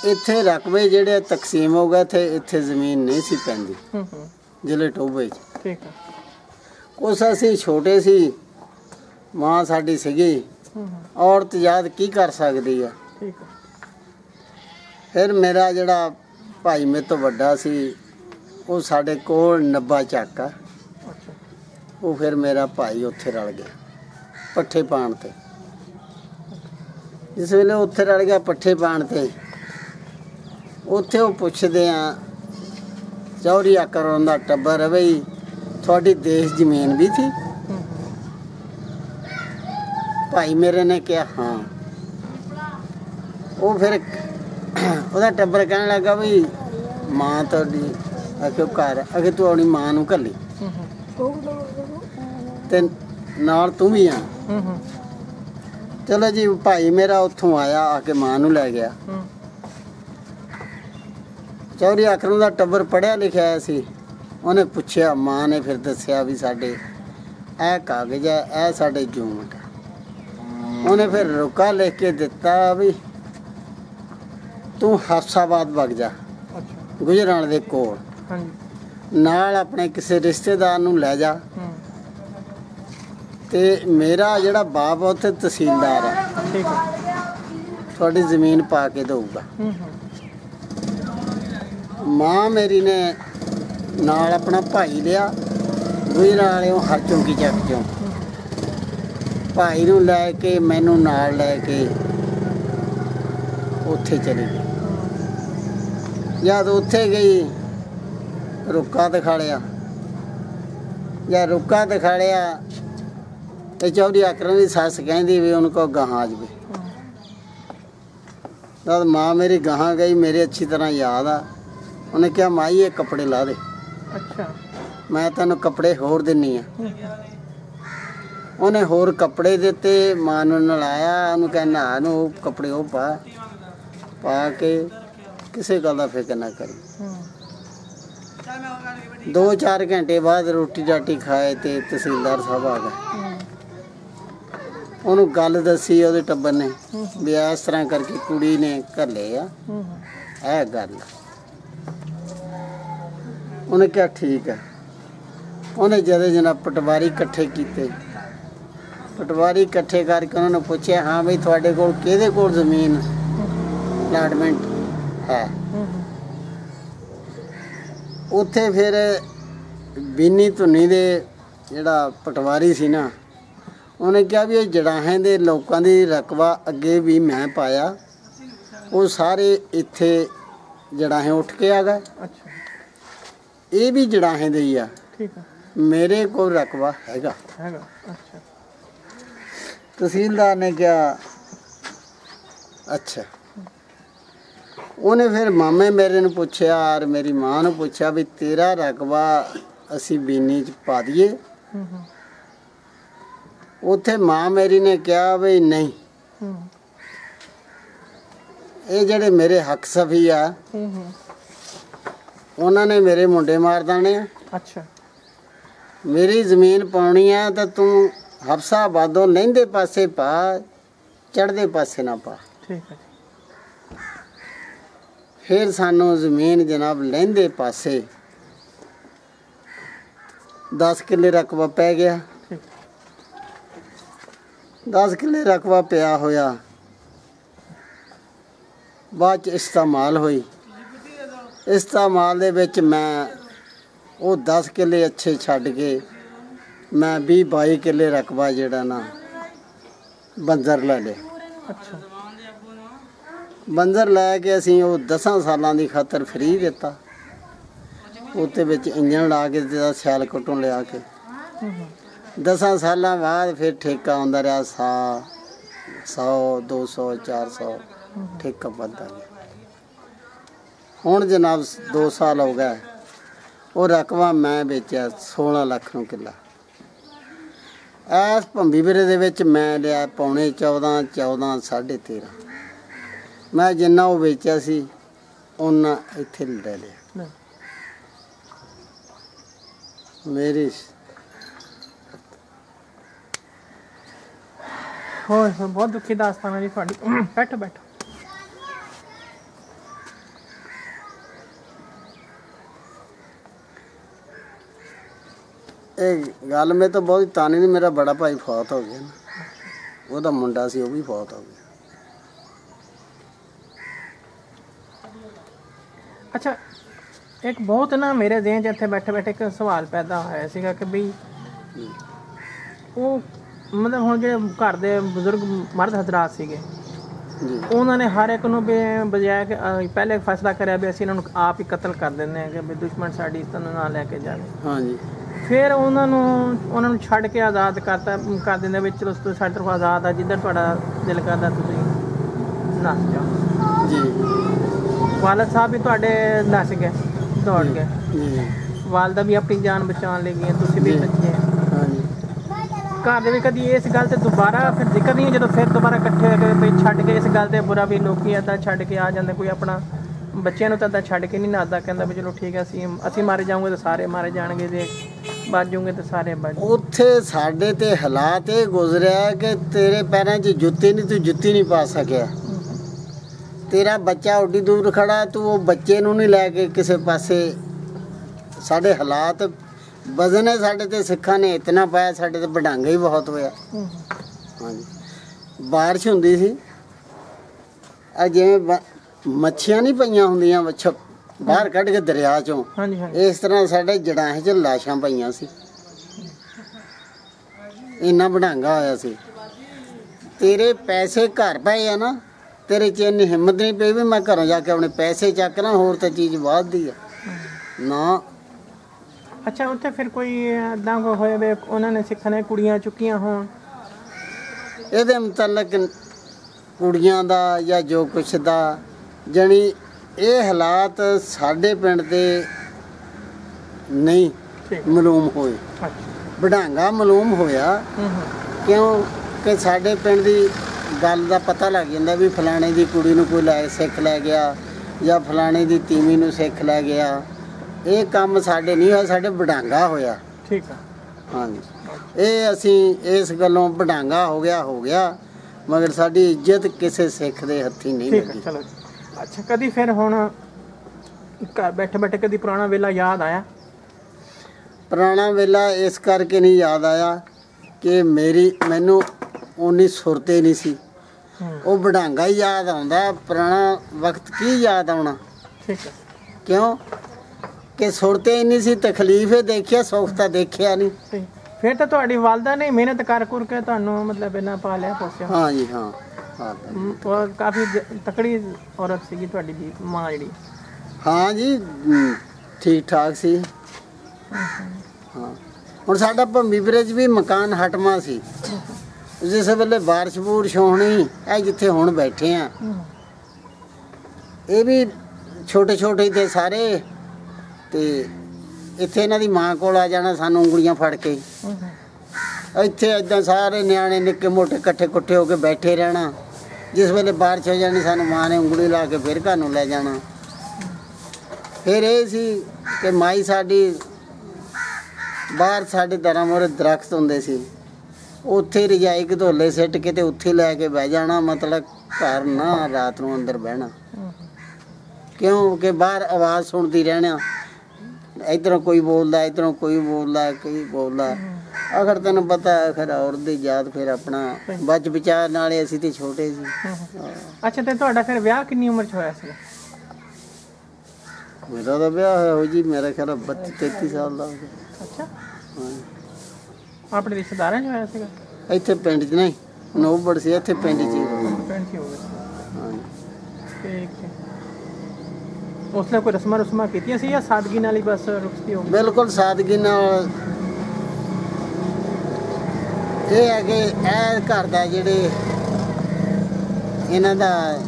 ਇੱਥੇ ਰਕਬੇ ਜਿਹੜੇ ਤਕਸੀਮ ਹੋ ਗਏ ਥੇ ਇੱਥੇ ਜ਼ਮੀਨ ਨਹੀਂ ਸੀ ਪੈਂਦੀ। ਜ਼ਿਲ੍ਹੇ ਟੋਬੇ 'ਚ। ਠੀਕ ਹੈ ਉਸ ਅਸੀਂ ਛੋਟੇ ਸੀ ਮਾਂ ਸਾਡੀ ਸੀਗੀ। ਹੂੰ ਹੂੰ। ਔਰਤ ਯਾਦ ਕੀ ਕਰ ਸਕਦੀ ਆ? ਠੀਕ ਹੈ ਫਿਰ ਮੇਰਾ ਜਿਹੜਾ ਭਾਈ ਮੇਰੇ ਤੋਂ ਵੱਡਾ ਸੀ ਉਹ ਸਾਡੇ ਕੋਲ ਨੱਬਾ ਚੱਕ ਆ। ਅੱਛਾ। ਉਹ ਫਿਰ ਮੇਰਾ ਭਾਈ ਉੱਥੇ ਰਲ ਗਿਆ ਪੱਠੇ ਪਾਣ ਤੇ। ਜਿਸ ਵੇਲੇ ਉੱਥੇ ਰਲ ਗਿਆ ਪੱਠੇ ਪਾਣ ਤੇ ਉੱਥੇ ਉਹ ਪੁੱਛਦੇ ਆ ਚੌਰੀ ਆਕਰ ਦਾ ਟੱਬਰ ਬਈ ਤੁਹਾਡੀ ਦੇਸ਼ ਜ਼ਮੀਨ ਵੀ ਸੀ। ਭਾਈ ਮੇਰੇ ਨੇ ਕਿਹਾ ਹਾਂ। ਉਹ ਫਿਰ ਉਹਦਾ ਟੱਬਰ ਕਹਿਣ ਲੱਗਾ ਵੀ ਮਾਂ ਤੁਹਾਡੀ ਆਖਿਓ ਘਰ ਅਗੇ ਤੂੰ ਆਪਣੀ ਮਾਂ ਨੂੰ ਹੂੰ ਤੇ ਨਾਲ ਤੂੰ ਵੀ ਆ। ਚਲੋ ਜੀ ਭਾਈ ਮੇਰਾ ਉੱਥੋਂ ਆਇਆ ਆ ਕੇ ਮਾਂ ਨੂੰ ਲੈ ਗਿਆ। ਚੌਰੀ ਅਕਰਮ ਦਾ ਟੱਬਰ ਪੜਿਆ ਲਿਖਿਆ ਹੋਇਆ ਸੀ। ਉਹਨੇ ਪੁੱਛਿਆ ਮਾਂ ਨੇ ਫਿਰ ਦੱਸਿਆ ਵੀ ਸਾਡੇ ਇਹ ਕਾਗਜ਼ ਹੈ ਇਹ ਸਾਡੇ ਜੂਮਟ ਉਹਨੇ ਫਿਰ ਰੁਕਾ ਲਿਖ ਕੇ ਦਿੱਤਾ ਵੀ ਤੂੰ ਹਫਸਾਬਾਦ ਵਗ ਜਾ ਗੁਜਰਾਣ ਦੇ ਕੋਲ। ਨਾਲ ਆਪਣੇ ਕਿਸੇ ਰਿਸ਼ਤੇਦਾਰ ਨੂੰ ਲੈ ਜਾ। ਤੇ ਮੇਰਾ ਜਿਹੜਾ ਬਾਪ ਉੱਥੇ ਤਹਿਸੀਲਦਾਰ ਹੈ ਠੀਕ ਹੈ ਤੁਹਾਡੀ ਜ਼ਮੀਨ ਪਾ ਕੇ ਦਊਗਾ। ਹੂੰ ਹੂੰ। ਮਾਂ ਮੇਰੀ ਨੇ ਨਾਲ ਆਪਣਾ ਭਾਈ ਲਿਆ ਗੁਜਰਾਂ ਵਾਲਿਓ ਹਰ ਚੌਂਕੀ ਚੱਕ ਚੋਂ। ਭਾਈ ਨੂੰ ਲੈ ਕੇ, ਮੈਨੂੰ ਨਾਲ ਲੈ ਕੇ ਉੱਥੇ ਚਲੀ ਗਈ। ਜਦ ਉੱਥੇ ਗਈ, ਰੁੱਕਾ ਦਿਖਾ ਲਿਆ ਜਾਂ ਰੁੱਕਾ ਦਿਖਾ ਲਿਆ ਤੇ ਚੌਧਰੀ ਅਕਰਮ ਦੀ ਸੱਸ ਕਹਿੰਦੀ ਵੀ ਉਹਨੂੰ ਕੋ ਗਾਹਾਂ ਜਵੇ। ਜਦ ਮਾਂ ਮੇਰੀ ਗਾਹਾਂ ਗਈ, ਮੇਰੇ ਅੱਛੀ ਤਰ੍ਹਾਂ ਯਾਦ ਆ। ਉਹਨੇ ਕਿਹਾ ਮਾਈ ਇਹ ਕੱਪੜੇ ਲਾ ਦੇ। ਅੱਛਾ। ਮੈਂ ਤੈਨੂੰ ਕੱਪੜੇ ਹੋਰ ਦਿੰਨੀ ਆ। ਉਹਨੇ ਹੋਰ ਕੱਪੜੇ ਦਿੱਤੇ ਮਾਂ ਨੂੰ ਨਲਾਇਆ ਉਹਨੂੰ ਕਹਿਣਾ ਨੂੰ ਉਹ ਕੱਪੜੇ ਉਹ ਪਾ। ਪਾ ਕੇ ਕਿਸੇ ਗੱਲ ਦਾ ਫਿਕਰ ਨਾ ਕਰੀ। ਹੂੰ 2-4 ਘੰਟੇ ਬਾਅਦ ਰੋਟੀ ਰਾਟੀ ਖਾਏ ਤੇ ਤਹਿਸੀਲਦਾਰ ਸਾਹਿਬ ਆ ਗਏ। ਉਹਨੂੰ ਗੱਲ ਦੱਸੀ ਉਹਦੇ ਟੱਬਰ ਨੇ ਵੀ ਇਸ ਤਰ੍ਹਾਂ ਕਰਕੇ ਕੁੜੀ ਨੇ ਘੱਲੇ ਆ ਇਹ ਗੱਲ। ਉਹਨੇ ਕਿਹਾ, ਠੀਕ ਹੈ। ਉਹਨੇ ਜਦੋਂ ਜਨਾ ਪਟਵਾਰੀ ਇਕੱਠੇ ਕੀਤੇ। ਪਟਵਾਰੀ ਇਕੱਠੇ ਕਰਕੇ ਉਹਨਾਂ ਨੂੰ ਪੁੱਛਿਆ, ਹਾਂ ਬਈ ਤੁਹਾਡੇ ਕੋਲ ਕਿਹਦੇ ਕੋਲ ਜ਼ਮੀਨ ਅਲਾਟਮੈਂਟ ਹੈ? ਉੱਥੇ ਫਿਰ ਬੀਨੀ ਧੁਨੀ ਦੇ ਜਿਹੜਾ ਪਟਵਾਰੀ ਸੀ ਨਾ, ਉਹਨੇ ਕਿਹਾ ਵੀ ਇਹ ਜੜਾਹਾਂ ਦੇ ਲੋਕਾਂ ਦੀ ਰਕਬਾ ਅੱਗੇ ਵੀ ਮੈਂ ਪਾਇਆ। ਉਹ ਸਾਰੇ ਇੱਥੇ ਜੜਾਹਾਂ ਉੱਠ ਕੇ ਆ ਗਏ। ਇਹ ਵੀ ਜੜਾਹਾਂ ਦੇ ਹੀ ਆ। ਠੀਕ ਹੈ ਮੇਰੇ ਕੋਲ ਰਕਬਾ ਹੈਗਾ। ਹੈਗਾ ਅੱਛਾ। ਤਹਿਸੀਲਦਾਰ ਨੇ ਕਿਹਾ ਅੱਛਾ। ਉਹਨੇ ਫਿਰ ਮਾਮੇ ਮੇਰੇ ਨੂੰ ਪੁੱਛਿਆ ਔਰ ਮੇਰੀ ਮਾਂ ਨੂੰ ਪੁੱਛਿਆ ਵੀ ਤੇਰਾ ਰਕਬਾ ਅਸੀਂ ਬੀਨੀ ਚ ਪਾ ਦਈਏ। ਉੱਥੇ ਮਾਂ ਮੇਰੀ ਨੇ ਕਿਹਾ ਵੀ ਨਹੀਂ। ਇਹ ਜਿਹੜੇ ਮੇਰੇ ਹੱਕ ਸਫੀ ਆ ਉਹਨਾਂ ਨੇ ਮੇਰੇ ਮੁੰਡੇ ਮਾਰ ਦੇਣੇ ਆ। ਅੱਛਾ। ਮੇਰੀ ਜ਼ਮੀਨ ਪਾਉਣੀ ਆ ਤਾਂ ਤੂੰ ਹਫਸਾਬਾਦੋਂ ਲਹਿੰਦੇ ਪਾਸੇ ਪਾ ਚੜ੍ਹਦੇ ਪਾਸੇ ਨਾ ਪਾ। ਠੀਕ ਹੈ ਫਿਰ ਸਾਨੂੰ ਜ਼ਮੀਨ ਜਨਾਬ ਲਹਿੰਦੇ ਪਾਸੇ 10 ਕਿੱਲੇ ਰਕਬਾ ਪੈ ਗਿਆ। ਠੀਕ। 10 ਕਿੱਲੇ ਰਕਬਾ ਪਿਆ ਹੋਇਆ। ਬਾਅਦ ਚ ਇਸਤੇਮਾਲ ਹੋਈ। ਇਸਤੇਮਾਲ ਦੇ ਵਿੱਚ ਮੈਂ ਉਹ 10 ਕਿੱਲੇ ਅੱਛੇ ਛੱਡ ਕੇ ਮੈਂ 20 22 ਕਿੱਲੇ ਰਕਬਾ ਜਿਹੜਾ ਨਾ ਬੰਜ਼ਰ ਲੈ ਲਿਆ। ਅੱਛਾ। ਬੰਜ਼ਰ ਲੈ ਕੇ ਅਸੀਂ ਉਹ 10 ਸਾਲਾਂ ਦੀ ਖਾਤਰ ਫਰੀ ਦਿੱਤਾ। ਉੱਤੇ ਵਿੱਚ ਇੰਜਣ ਲਾ ਕੇ ਦਿੱਤਾ ਸੈਲ ਕਟੋਂ ਲਿਆ ਕੇ। ਹੂੰ ਹੂੰ 10 ਸਾਲਾਂ ਬਾਅਦ ਫਿਰ ਠੇਕਾ ਆਉਂਦਾ ਰਿਹਾ ਸਾ 100 200 400 ਠੇਕਾ ਵੱਧਦਾ ਗਿਆ। ਹੁਣ ਜਨਾਬ 2 ਸਾਲ ਹੋ ਗਏ। ਉਹ ਰਕਬਾ ਮੈਂ ਵੇਚਿਆ 16 ਲੱਖ ਨੂੰ ਕਿੱਲਾ। ਐਸ ਭੰਬੀ ਵੀਰੇ ਦੇ ਵਿੱਚ ਮੈਂ ਲਿਆ ਪੌਣੇ 14 14 13.5 ਮੈਂ ਜਿੰਨਾ ਉਹ ਵੇਚਿਆ ਸੀ ਉਹਨਾਂ ਇੱਥੇ ਲੈ ਲਿਆ। ਮੇਰੀ ਹੋਏ ਹੋਏ, ਬਹੁਤ ਦੁਖੀ ਦਾਸਤਾਨ ਹੈ ਜੀ ਤੁਹਾਡੀ। ਬੈਠੋ ਬੈਠੋ। ਇਹ ਗੱਲ ਮੇ ਤਾਂ ਬਹੁਤ ਤਾਨੀ ਨਹੀਂ ਮੇਰਾ ਬੜਾ ਭਾਈ ਫੌਤ ਹੋ ਗਿਆ ਨਾ। ਉਹਦਾ ਮੁੰਡਾ ਸੀ ਉਹ ਵੀ ਫੌਤ ਹੋ ਗਿਆ। ਅੱਛਾ ਇੱਕ ਬਹੁਤ ਨਾ ਮੇਰੇ ਜ਼ਿਹਨ 'ਚ ਇੱਥੇ ਬੈਠੇ ਬੈਠੇ ਇੱਕ ਸਵਾਲ ਪੈਦਾ ਹੋਇਆ ਸੀਗਾ ਕਿ ਵੀ ਉਹ ਮਤਲਬ ਹੁਣ ਜਿਹੜੇ ਘਰ ਦੇ ਬਜ਼ੁਰਗ ਮਰਦ ਹਜ਼ਰਾਤ ਸੀਗੇ ਜੀ। ਉਹਨਾਂ ਨੇ ਹਰ ਇੱਕ ਨੂੰ ਵੀ ਬਜਾਏ ਕਿ ਪਹਿਲੇ ਫੈਸਲਾ ਕਰਿਆ ਵੀ ਅਸੀਂ ਇਹਨਾਂ ਨੂੰ ਆਪ ਹੀ ਕਤਲ ਕਰ ਦਿੰਦੇ ਹਾਂ ਕਿ ਵੀ ਦੁਸ਼ਮਣ ਸਾਡੀ ਇਸ ਤਰ੍ਹਾਂ ਨਾ ਲੈ ਕੇ ਜਾਵੇ। ਹਾਂਜੀ। ਫਿਰ ਉਹਨਾਂ ਨੂੰ ਉਹਨਾਂ ਨੂੰ ਛੱਡ ਕੇ ਆਜ਼ਾਦ ਕਰਤਾ ਕਰ ਦਿੰਦੇ ਵੀ ਚਲੋ ਤੁਸੀਂ ਸਾਡੇ ਤਰਫੋਂ ਆਜ਼ਾਦ ਆ ਜਿੱਧਰ ਤੁਹਾਡਾ ਦਿਲ ਕਰਦਾ ਤੁਸੀਂ ਨੱਸ ਜਾਓ। ਜੀ। ਵਾਲਦ ਸਾਹਿਬ ਵੀ ਤੁਹਾਡੇ ਨੱਸ ਗਏ ਦੌੜ ਗਏ। ਜੀ। ਵਾਲਦਾ ਵੀ ਆਪਣੀ ਜਾਨ ਬਚਾਉਣ ਲਈ ਗਏ ਤੁਸੀਂ ਵੀ। ਬਚੇ। ਘਰ ਦੇ ਵਿੱਚ ਕਦੀ ਇਸ ਗੱਲ ਤੇ ਦੁਬਾਰਾ ਫਿਰ ਜ਼ਿਕਰ ਨਹੀਂ ਜਦੋਂ ਫਿਰ ਦੁਬਾਰਾ ਇਕੱਠੇ ਹੋ ਕੇ ਵੀ ਛੱਡ ਕੇ ਇਸ ਗੱਲ ਤੇ ਬੁਰਾ ਵੀ ਲੋਕੀ ਏਦਾਂ ਛੱਡ ਕੇ ਆ ਜਾਂਦੇ ਕੋਈ ਆਪਣਾ ਬੱਚਿਆਂ ਨੂੰ ਤਾਂ ਛੱਡ ਕੇ ਨਹੀਂ ਨਾਦਾ ਕਹਿੰਦਾ ਵੀ ਚਲੋ ਠੀਕ ਹੈ ਅਸੀਂ ਅਸੀਂ ਮਾਰੇ ਜਾਵਾਂਗੇ ਤਾਂ ਸਾਰੇ ਮਾਰੇ ਜਾਣਗੇ ਜੇ ਬਚ ਜਾਓਗੇ ਤਾਂ ਸਾਰੇ ਬਚ ਜਾਓ। ਉੱਥੇ ਸਾਡੇ ਤੇ ਹਾਲਾਤ ਇਹ ਗੁਜ਼ਰਿਆ ਕਿ ਤੇਰੇ ਪੈਰਾਂ 'ਚ ਜੁੱਤੀ ਨਹੀਂ ਤੂੰ ਜੁੱਤੀ ਨਹੀਂ ਪਾ ਸਕਿਆ। ਤੇਰਾ ਬੱਚਾ ਉੱਡੀ ਦੂਰ ਖੜਾ ਤੂੰ ਉਹ ਬੱਚੇ ਨੂੰ ਨਹੀਂ ਲੈ ਕੇ ਕਿਸੇ ਪਾਸੇ। ਸਾਡੇ ਹਾਲਾਤ ਵਜ਼ਨ ਹੈ ਸਾਡੇ ਤੇ ਸਿੱਖਾਂ ਨੇ ਇਤਨਾ ਪਾਇਆ ਸਾਡੇ ਤੇ ਵਡਾਂਗਾ ਹੀ ਬਹੁਤ ਹੋਇਆ। ਹਾਂਜੀ। ਬਾਰਿਸ਼ ਹੁੰਦੀ ਸੀ। ਆ ਜਿਵੇਂ ਮੱਛੀਆਂ ਨਹੀਂ ਪਈਆਂ ਹੁੰਦੀਆਂ ਬਾਹਰ ਕੱਢ ਕੇ ਦਰਿਆ ਚੋਂ। ਹਾਂਜੀ ਹਾਂਜੀ। ਇਸ ਤਰ੍ਹਾਂ ਸਾਡੇ ਜੜਾਂ 'ਚ ਲਾਸ਼ਾਂ ਪਈਆਂ ਸੀ। ਇੰਨਾ ਵਡਾਂਗਾ ਹੋਇਆ ਸੀ। ਤੇਰੇ ਪੈਸੇ ਘਰ ਪਏ ਆ ਨਾ ਤੇਰੇ 'ਚ ਇੰਨੀ ਹਿੰਮਤ ਨਹੀਂ ਪਈ ਵੀ ਮੈਂ ਘਰੋਂ ਜਾ ਕੇ ਆਪਣੇ ਪੈਸੇ ਚੱਕ ਲਾਂ ਹੋਰ ਤਾਂ ਚੀਜ਼ ਵੱਧਦੀ ਆ। ਨਾ। ਅੱਛਾ ਉੱਥੇ ਫਿਰ ਕੋਈ ਏਦਾਂ ਕੋ ਹੋਏ ਵੇ ਉਹਨਾਂ ਨੇ ਸਿੱਖਾਂ ਨੇ ਕੁੜੀਆਂ ਚੁੱਕੀਆਂ ਹੋਣ? ਇਹਦੇ ਮੁਤਲਕ ਕੁੜੀਆਂ ਦਾ ਜਾਂ ਜੋ ਕੁਛ ਦਾ ਜਣੀ ਇਹ ਹਾਲਾਤ ਸਾਡੇ ਪਿੰਡ ਦੇ ਨਹੀਂ ਮਾਲੂਮ ਹੋਏ। ਵਡਾਂਗਾ ਮਾਲੂਮ ਹੋਇਆ ਕਿਉਂ ਕਿ ਸਾਡੇ ਪਿੰਡ ਦੀ ਗੱਲ ਦਾ ਪਤਾ ਲੱਗ ਜਾਂਦਾ ਵੀ ਫਲਾਣੇ ਦੀ ਕੁੜੀ ਨੂੰ ਕੋਈ ਲੈ ਸਿੱਖ ਲੈ ਗਿਆ ਜਾਂ ਫਲਾਣੇ ਦੀ ਤੀਵੀਂ ਨੂੰ ਸਿੱਖ ਲੈ ਗਿਆ। ਇਹ ਕੰਮ ਸਾਡੇ ਨਹੀਂ ਹੋਇਆ ਸਾਡੇ ਵਡਾਂਗਾ ਹੋਇਆ। ਠੀਕ ਆ। ਹਾਂਜੀ। ਇਹ ਅਸੀਂ ਇਸ ਗੱਲੋਂ ਵਡਾਂਗਾ ਹੋ ਗਿਆ ਹੋ ਗਿਆ ਮਗਰ ਸਾਡੀ ਇੱਜ਼ਤ ਕਿਸੇ ਸਿੱਖ ਦੇ ਹੱਥੀ ਨਹੀਂ ਲੱਗੀ। ਚਲੋ। ਅੱਛਾ ਕਦੀ ਫਿਰ ਹੁਣ ਘਰ ਬੈਠੇ ਬੈਠੇ ਕਦੀ ਪੁਰਾਣਾ ਵੇਲਾ ਯਾਦ ਆਇਆ? ਪੁਰਾਣਾ ਵੇਲਾ ਇਸ ਕਰਕੇ ਨਹੀਂ ਯਾਦ ਆਇਆ ਕਿ ਮੇਰੀ ਮੈਨੂੰ ਉਨੀ ਸੁਰਤੇ ਨਹੀਂ ਸੀ। ਹੂੰ। ਉਹ ਵਡਾਂਗਾ ਹੀ ਯਾਦ ਆਉਂਦਾ ਪੁਰਾਣਾ ਵਕਤ ਕੀ ਯਾਦ ਆਉਣਾ? ਠੀਕ ਹੈ ਕਿਉਂ? ਕਿ ਸੁਰਤੇ ਇੰਨੀ ਸੀ ਤਕਲੀਫ ਇਹ ਦੇਖਿਆ ਸੁੱਖ ਤਾਂ ਦੇਖਿਆ ਨਹੀਂ। ਫਿਰ ਤਾਂ ਤੁਹਾਡੀ ਵਾਲਦਾ ਨੇ ਮਿਹਨਤ ਕਰ ਕਰ ਕੇ ਤੁਹਾਨੂੰ ਮਤਲਬ ਇਹਨਾਂ ਪਾਲਿਆ ਪੋਸਿਆ। ਹਾਂ ਜੀ ਹਾਂ। ਉਹ ਕਾਫੀ ਜ- ਤਕੜੀ ਔਰਤ ਸੀਗੀ ਤੁਹਾਡੀ ਵੀ ਮਾਂ ਜਿਹੜੀ। ਹਾਂ ਜੀ ਠੀਕ ਠਾਕ ਸੀ। ਹਾਂ। ਹੁਣ ਸਾਡਾ ਭੰਮੀ ਬ੍ਰਿਜ ਵੀ ਮਕਾਨ ਹਟਮਾ ਸੀ। ਜਿਸ ਵੇਲੇ ਬਾਰਿਸ਼ ਬੂਰਸ਼ ਹੋਣੀ ਇਹ ਜਿੱਥੇ ਹੁਣ ਬੈਠੇ ਆ। ਇਹ ਵੀ ਛੋਟੇ ਛੋਟੇ ਤੇ ਸਾਰੇ ਤੇ ਇੱਥੇ ਇਹਨਾਂ ਦੀ ਮਾਂ ਕੋਲ ਆ ਜਾਣਾ ਸਾਨੂੰ ਉਂਗਲੀਆਂ ਫੜ ਕੇ। ਇੱਥੇ ਏਦਾਂ ਸਾਰੇ ਨਿਆਣੇ ਨਿੱਕੇ ਮੋਟੇ ਇਕੱਠੇ ਕੁੱਠੇ ਹੋ ਕੇ ਬੈਠੇ ਰਹਿਣਾ। ਜਿਸ ਵੇਲੇ ਬਾਰਿਸ਼ ਹੋ ਜਾਣੀ, ਸਾਨੂੰ ਮਾਂ ਨੇ ਉਂਗਲੀ ਲਾ ਕੇ ਫਿਰ ਘਰ ਨੂੰ ਲੈ ਜਾਣਾ। ਫਿਰ ਇਹ ਸੀ ਕਿ ਮਾਈ ਸਾਡੀ, ਬਾਹਰ ਸਾਡੇ ਦਰਾਂ ਮੋਰੇ ਦਰਖਤ ਹੁੰਦੇ ਸੀ। ਉੱਥੇ ਰਜਾਈ ਘੋਲੇ ਸਿੱਟ ਕੇ ਤੇ ਉੱਥੇ ਲੈ ਕੇ ਬਹਿ ਜਾਣਾ, ਮਤਲਬ ਘਰ ਨਾ, ਰਾਤ ਨੂੰ ਅੰਦਰ ਬਹਿਣਾ। ਕਿਉਂ? ਕਿ ਬਾਹਰ ਆਵਾਜ਼ ਸੁਣਦੀ ਰਹਿਣਾ। ਇਧਰੋਂ ਕੋਈ ਬੋਲਦਾ, ਇਧਰੋਂ ਕੋਈ ਬੋਲਦਾ ਕੋਈ ਬੋਲਦਾ। ਅਗਰ ਤੈਨੂੰ ਪਤਾ ਅਖਰ ਔਰਤ ਦੀ ਜਾਤ ਫਿਰ ਆਪਣਾ ਬਚ ਵਿਚਾਰ ਨਾਲੇ ਅਸੀਂ ਤੇ ਛੋਟੇ ਸੀ। ਅੱਛਾ ਤੇ ਤੁਹਾਡਾ ਫਿਰ ਵਿਆਹ ਕਿੰਨੀ ਉਮਰ 'ਚ ਹੋਇਆ ਸੀ? ਮੇਰਾ ਤਾਂ ਵਿਆਹ ਹੋਇਆ ਹੋ ਜੀ ਮੇਰਾ ਖਿਆਲ 32 33 ਸਾਲ ਦਾ ਹੋ ਗਿਆ। ਅੱਛਾ। ਹਾਂ। ਆਪਣੇ ਰਿਸ਼ਤੇਦਾਰਾਂ 'ਚ ਹੋਇਆ ਸੀਗਾ? ਇੱਥੇ ਪਿੰਡ 'ਚ ਨਹੀਂ ਨੋਬੜ ਸੀ ਇੱਥੇ ਪਿੰਡ 'ਚ ਹੀ ਹੋਇਆ। ਪਿੰਡ 'ਚ ਹੀ ਹੋ ਗਿਆ। ਹਾਂ। ਠੀਕ ਹੈ। ਉਸਨੇ ਕੋਈ ਰਸਮਾਂ ਰਸਮਾਂ ਕੀਤੀਆਂ ਸੀ ਜਾਂ ਸਾਦਗੀ ਨਾਲ ਹੀ ਬਸ ਰੁਕਤੀ ਹੋ ਗਈ? ਬਿਲਕੁਲ ਸਾਦਗੀ ਨਾਲ ਇਹ ਹੈ ਕਿ ਇਹ ਘਰ ਦਾ ਜਿਹੜੇ ਇਹਨਾਂ ਦਾ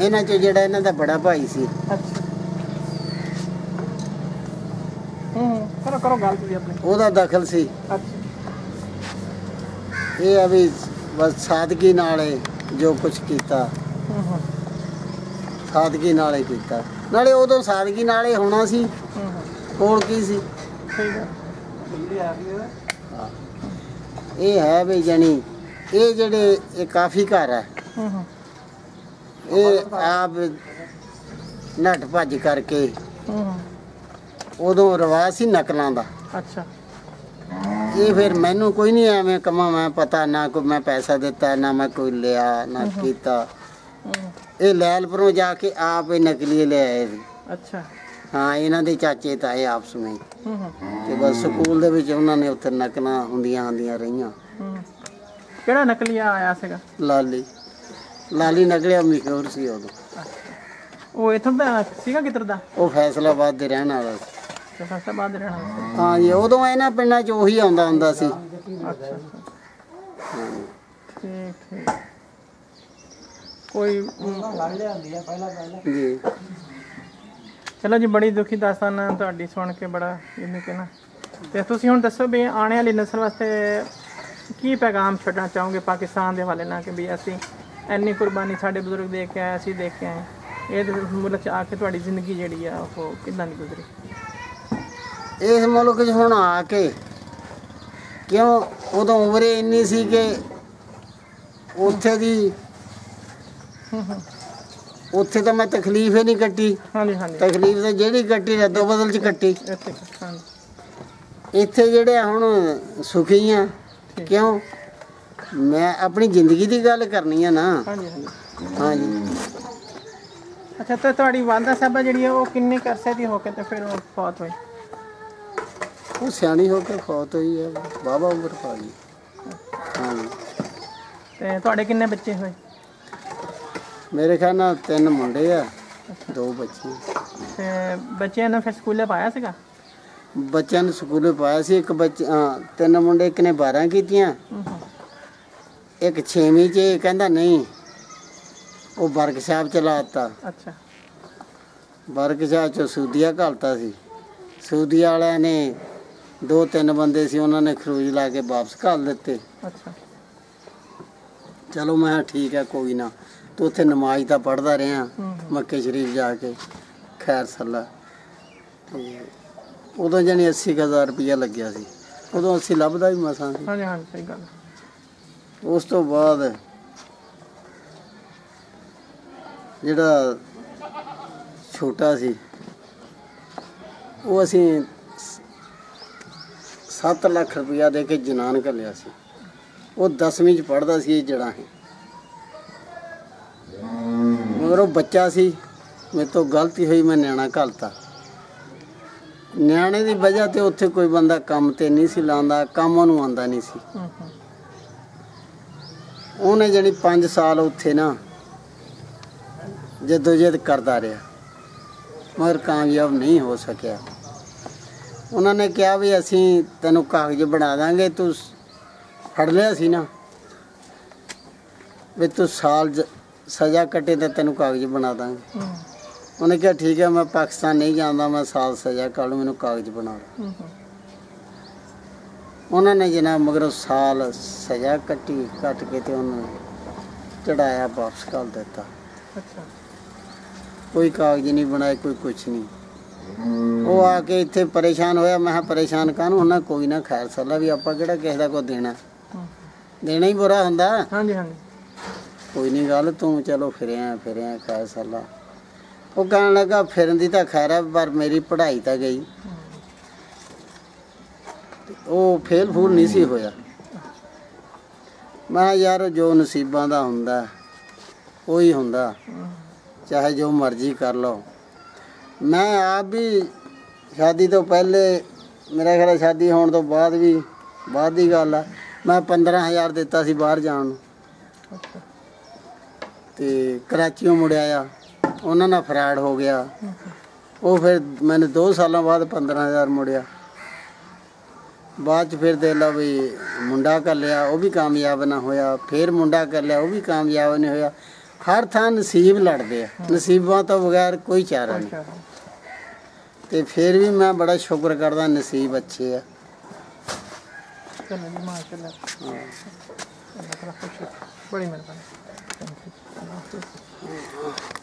ਇਹਨਾਂ ਚ ਜਿਹੜਾ ਇਹਨਾਂ ਦਾ ਬੜਾ ਭਾਈ ਸੀ। ਅੱਛਾ। ਹੂੰ ਕਰੋ ਕਰੋ ਗੱਲ ਤੁਸੀਂ ਆਪਣੀ। ਉਹਦਾ ਦਖਲ ਸੀ। ਅੱਛਾ। ਇਹ ਆ ਵੀ ਬਸ ਸਾਦਗੀ ਨਾਲ ਇਹ ਜੋ ਕੁਝ ਕੀਤਾ। ਸਾਦਗੀ ਨਾਲ ਹੀ ਕੀਤਾ। ਨਾਲੇ ਉਦੋਂ ਸਾਦਗੀ ਨਾਲ ਹੀ ਹੋਣਾ ਸੀ। ਹੂੰ ਹੂੰ। ਕੋਲ ਕੀ ਸੀ? ਠੀਕ ਹੈ। ਇਹ ਹੈ ਵੀ ਜਾਨੀ ਇਹ ਜਿਹੜੇ ਇਹ ਕਾਫੀ ਘਰ ਹੈ। ਇਹ ਆਪ ਨੱਠ ਭੱਜ ਕਰਕੇ ਉਦੋਂ ਰਿਵਾਜ ਸੀ ਨਕਲਾਂ ਦਾ। ਅੱਛਾ। ਇਹ ਫਿਰ ਮੈਨੂੰ ਕੋਈ ਨਹੀਂ ਐਵੇਂ ਕਮਾ ਮੈਂ ਪਤਾ ਨਾ ਕੋਈ ਮੈਂ ਪੈਸਾ ਦਿੱਤਾ ਨਾ ਮੈਂ ਕੋਈ ਲਿਆ ਨਾ ਕੀਤਾ। ਇਹ ਲੈਲਪੁਰੋਂ ਜਾ ਕੇ ਆਪ ਇਹ ਨਕਲੀ ਲੈ ਆਏ ਸੀ। ਅੱਛਾ। ਹਾਂ ਇਹਨਾਂ ਦੇ ਚਾਚੇ ਤਾਏ ਆਪਸ ਵਿੱਚ। ਹੂੰ ਹੂੰ ਤੇ ਬਸ ਸਕੂਲ ਦੇ ਵਿੱਚ ਉਹਨਾਂ ਨੇ ਉੱਥੇ ਨਕਲਾਂ ਹੁੰਦੀਆਂ ਹੁੰਦੀਆਂ ਰਹੀਆਂ। ਹੂੰ ਕਿਹੜਾ ਨਕਲੀਆ ਆਇਆ ਸੀਗਾ? ਲਾਲੀ। ਲਾਲੀ ਨਕਲਿਆ ਮਸ਼ਹੂਰ ਸੀ ਉਦੋਂ। ਉਹ ਇਥੋਂ ਦਾ ਸੀਗਾ ਕਿੱਧਰ ਦਾ? ਉਹ ਫੈਸਲਾਬਾਦ ਦੇ ਰਹਿਣ ਵਾਲਾ ਸੀ। ਫੈਸਲਾਬਾਦ ਦੇ ਰਹਿਣਾ ਸੀ। ਹਾਂ ਜੀ ਉਦੋਂ ਇਹਨਾਂ ਪਿੰਡਾਂ 'ਚ ਉਹੀ ਆਉਂਦਾ ਹੁੰਦਾ ਸੀ। ਅੱਛਾ ਅੱਛਾ। ਠੀਕ ਠੀਕ। ਕੋਈ ਹਮ, ਜੀ। ਚਲੋ ਜੀ, ਬੜੀ ਦੁਖੀ ਦਾਸਤਾਨ ਹੈ ਤੁਹਾਡੀ ਸੁਣ ਕੇ ਬੜਾ ਇਹਨੂੰ ਕਹਿਣਾ। ਤੇ ਤੁਸੀਂ ਹੁਣ ਦੱਸੋ ਵੀ ਆਉਣ ਵਾਲੀ ਨਸਲ ਵਾਸਤੇ ਕੀ ਪੈਗਾਮ ਛੱਡਣਾ ਚਾਹੋਗੇ ਪਾਕਿਸਤਾਨ ਦੇ ਹਵਾਲੇ ਨਾਲ ਕਿ ਵੀ ਅਸੀਂ ਇੰਨੀ ਕੁਰਬਾਨੀ ਸਾਡੇ ਬਜ਼ੁਰਗ ਦੇ ਕੇ ਆਏ, ਅਸੀਂ ਦੇਖ ਕੇ ਆਏ। ਇਹ ਮੁਲਕ ਚ ਆ ਕੇ ਤੁਹਾਡੀ ਜ਼ਿੰਦਗੀ ਜਿਹੜੀ ਆ, ਉਹ ਕਿੱਦਾਂ ਦੀ ਗੁਜ਼ਰੀ? ਇਸ ਮੁਲਕ 'ਚ ਹੁਣ ਆ ਕੇ ਕਿਉਂ ਉਦੋਂ ਉਮਰ ਹੀ ਇੰਨੀ ਸੀ ਕਿ ਉੱਥੇ ਦੀ ਉੱਥੇ ਤਾਂ ਮੈਂ ਤਕਲੀਫ ਹੀ ਨਹੀਂ ਕੱਟੀ। ਹਾਂਜੀ ਹਾਂਜੀ। ਤਕਲੀਫ ਤਾਂ ਜਿਹੜੀ ਕੱਟੀ ਰੱਦੋ ਬਦਲ 'ਚ ਕੱਟੀ। ਇੱਥੇ ਹਾਂਜੀ। ਇੱਥੇ ਜਿਹੜੇ ਹੁਣ ਸੁਖੀ ਆ ਕਿਉਂ? ਮੈਂ ਆਪਣੀ ਜ਼ਿੰਦਗੀ ਦੀ ਗੱਲ ਕਰਨੀ ਆ ਨਾ। ਹਾਂਜੀ ਹਾਂਜੀ। ਅੱਛਾ ਤੇ ਤੁਹਾਡੀ ਵਾਲਦਾ ਸਾਹਿਬਾ ਜਿਹੜੀ ਆ ਉਹ ਕਿੰਨੇ ਕੁ ਅਰਸੇ ਦੀ ਹੋ ਕੇ ਤੇ ਫਿਰ ਉਹ ਫੌਤ ਹੋਈ? ਉਹ ਸਿਆਣੀ ਹੋ ਕੇ ਫੌਤ ਹੋਈ ਹੈ ਬਾਬਾ ਉਮਰ ਪਾ ਗਈ ਹਾਂਜੀ। ਤੇ ਤੁਹਾਡੇ ਕਿੰਨੇ ਬੱਚੇ ਹੋਏ? ਮੇਰੇ ਖਿਆਲ ਨਾਲ ਤਿੰਨ ਮੁੰਡੇ ਆ ਦੋ ਬੱਚੇ। ਤੇ ਬੱਚਿਆਂ ਨੂੰ ਫਿਰ ਸਕੂਲੇ ਪਾਇਆ ਸੀਗਾ? ਬੱਚਿਆਂ ਨੂੰ ਸਕੂਲੇ ਪਾਇਆ ਸੀ ਇੱਕ ਬੱਚੇ ਤਿੰਨ ਮੁੰਡੇ ਇੱਕ ਨੇ 12 ਕੀਤੀਆਂ। ਇੱਕ 6ਵੀਂ 'ਚ ਕਹਿੰਦਾ ਨਹੀਂ ਉਹ ਵਰਕਸ਼ਾਪ ਚਲਾਤਾ ਅੱਛਾ। ਵਰਕਸ਼ਾਪ 'ਚ ਸੂਦੀਆ ਘਲਤਾ ਸੀ। ਸੂਦੀਆ ਵਾਲਿਆਂ ਨੇ ਦੋ ਤਿੰਨ ਬੰਦੇ ਸੀ ਉਹਨਾਂ ਨੇ ਖਰੂਜ ਲਾ ਕੇ ਵਾਪਸ ਘੱਲ ਦਿੱਤੇ। ਅੱਛਾ। ਚਲੋ ਮੈਂ ਠੀਕ ਹੈ ਕੋਈ ਨਾ। ਤੂੰ ਉੱਥੇ ਨਮਾਜ਼ ਤਾਂ ਪੜ੍ਹਦਾ ਰਿਹਾ ਮੱਕੇ ਸ਼ਰੀਫ ਜਾ ਕੇ ਖੈਰ ਸੱਲਾ। ਉਦੋਂ ਜਾਨੀ 80000 ਰੁਪਇਆ ਲੱਗਿਆ ਸੀ। ਉਦੋਂ 80 ਲੱਭਦਾ ਵੀ ਮਸਾਂ ਸੀ। ਹਾਂਜੀ ਹਾਂਜੀ ਸਹੀ ਗੱਲ। ਉਸ ਤੋਂ ਬਾਅਦ ਜਿਹੜਾ ਛੋਟਾ ਸੀ ਉਹ ਅਸੀਂ 7 ਲੱਖ ਰੁਪਇਆ ਦੇ ਕੇ ਜਨਾਨ ਘੱਲਿਆ ਸੀ। ਉਹ 10ਵੀਂ ਚ ਪੜਦਾ ਸੀ ਇਹ ਜੜਾ ਹੈ। ਮਗਰ ਉਹ ਬੱਚਾ ਸੀ, ਮੇਰੇ ਤੋਂ ਗਲਤੀ ਹੋਈ, ਮੈਂ ਨਿਆਣਾ ਘਲਤਾ। ਨਿਆਣੇ ਦੀ ਵਜ੍ਹਾ ਤੇ ਉੱਥੇ ਕੋਈ ਬੰਦਾ ਕੰਮ ਤੇ ਨਹੀਂ ਸੀ ਲਾਉਂਦਾ, ਕੰਮ ਉਹਨੂੰ ਆਉਂਦਾ ਨਹੀਂ ਸੀ। ਉਹਨੇ ਜਿਹੜੀ 5 ਸਾਲ ਉੱਥੇ ਨਾ ਜਦੋਜਹਿਦ ਕਰਦਾ ਰਿਹਾ, ਮਗਰ ਕਾਮਯਾਬ ਨਹੀਂ ਹੋ ਸਕਿਆ। ਉਹਨਾਂ ਨੇ ਕਿਹਾ ਵੀ ਅਸੀਂ ਤੈਨੂੰ ਕਾਗਜ਼ ਬਣਾ ਦਾਂਗੇ, ਤੂੰ ਫੜ ਲਿਆ ਸੀ ਨਾ, ਵੀ ਤੂੰ ਸਾਲ ਸਜ਼ਾ ਕੱਟੇ ਤਾਂ ਤੈਨੂੰ ਕਾਗਜ਼ ਬਣਾ ਦਾਂਗੇ। ਉਹਨੇ ਕਿਹਾ ਠੀਕ ਹੈ ਮੈਂ ਪਾਕਿਸਤਾਨ ਨਹੀਂ ਜਾਂਦਾ ਮੈਂ ਸਾਲ ਸਜ਼ਾ ਕੱਢ ਲੂੰ ਮੈਨੂੰ ਕਾਗਜ਼ ਬਣਾ ਦੇ। ਉਹਨਾਂ ਨੇ ਜਨਾਬ ਮਗਰੋਂ ਸਾਲ ਸਜ਼ਾ ਕੱਟੀ ਕੱਟ ਕੇ ਤੇ ਉਹਨੂੰ ਚੜਾਇਆ ਵਾਪਸ ਕਰ ਦਿੱਤਾ। ਅੱਛਾ। ਕੋਈ ਕਾਗਜ਼ ਨਹੀਂ ਬਣਾਏ ਕੋਈ ਕੁਛ ਨਹੀਂ। ਉਹ ਆ ਕੇ ਇੱਥੇ ਪਰੇਸ਼ਾਨ ਹੋਇਆ। ਮੈਂ ਪਰੇਸ਼ਾਨ ਕਾਹਨੂੰ? ਉਹਨਾਂ ਕੋਈ ਨਾ ਖੈਰ ਸੱਲਾ ਵੀ ਆਪਾਂ ਕਿਹੜਾ ਕਿਸੇ ਦਾ ਕੋ ਦੇਣਾ। ਦੇਣਾ ਹੀ ਬੁਰਾ ਹੁੰਦਾ। ਹਾਂਜੀ ਹਾਂਜੀ। ਕੋਈ ਨਹੀਂ ਗੱਲ, ਤੂੰ ਚਲੋ ਫਿਰਿਆ ਫਿਰਿਆ, ਖੈਰ ਸੱਲਾ। ਉਹ ਕਹਿਣ ਲੱਗਾ, ਫਿਰਨ ਦੀ ਤਾਂ ਖੈਰ ਹੈ ਪਰ ਮੇਰੀ ਪੜ੍ਹਾਈ ਤਾਂ ਗਈ। ਉਹ ਫੇਲ ਫੂਲ ਨਹੀਂ ਸੀ ਹੋਇਆ। ਮੈਂ ਯਾਰ, ਜੋ ਨਸੀਬਾਂ ਦਾ ਹੁੰਦਾ, ਉਹੀ ਹੁੰਦਾ। ਚਾਹੇ ਜੋ ਮਰਜ਼ੀ ਕਰ ਲਓ। ਮੈਂ ਆਪ ਵੀ ਸ਼ਾਦੀ ਤੋਂ ਪਹਿਲੇ, ਮੇਰਾ ਖਿਆਲ ਸ਼ਾਦੀ ਹੋਣ ਤੋਂ ਬਾਅਦ ਵੀ, ਬਾਅਦ ਦੀ ਗੱਲ ਆ। ਮੈਂ 15000 ਦਿੱਤਾ ਸੀ ਬਾਹਰ ਜਾਣ ਨੂੰ। ਤੇ ਕਰਾਚੀੋਂ ਮੁੜਿਆ ਆ ਉਹਨਾਂ ਨਾਲ ਫਰਾਡ ਹੋ ਗਿਆ। ਉਹ ਫਿਰ ਮੈਨੂੰ 2 ਸਾਲਾਂ ਬਾਅਦ 15000 ਮੁੜਿਆ। ਬਾਅਦ ਚ ਫਿਰ ਦੇ ਲਾ ਵੀ ਮੁੰਡਾ ਕਰ ਲਿਆ ਉਹ ਵੀ ਕਾਮਯਾਬ ਨਾ ਹੋਇਆ। ਫਿਰ ਮੁੰਡਾ ਕਰ ਲਿਆ ਉਹ ਵੀ ਕਾਮਯਾਬ ਨਹੀਂ ਹੋਇਆ। ਹਰ ਥਾਂ ਨਸੀਬ ਲੜਦੇ ਆ। ਨਸੀਬਾਂ ਤੋਂ ਬਗੈਰ ਕੋਈ ਚਾਰਾ ਨਹੀਂ। ਤੇ ਫਿਰ ਵੀ ਮੈਂ ਬੜਾ ਸ਼ੁਕਰ ਕਰਦਾ ਨਸੀਬ ਅੱਛੇ ਆ। ਚਲੋ ਜੀ ਮਾਸ਼ਾਅੱਲਾ। ਬੜੀ ਮਿਹਰਬਾਨੀ। かな。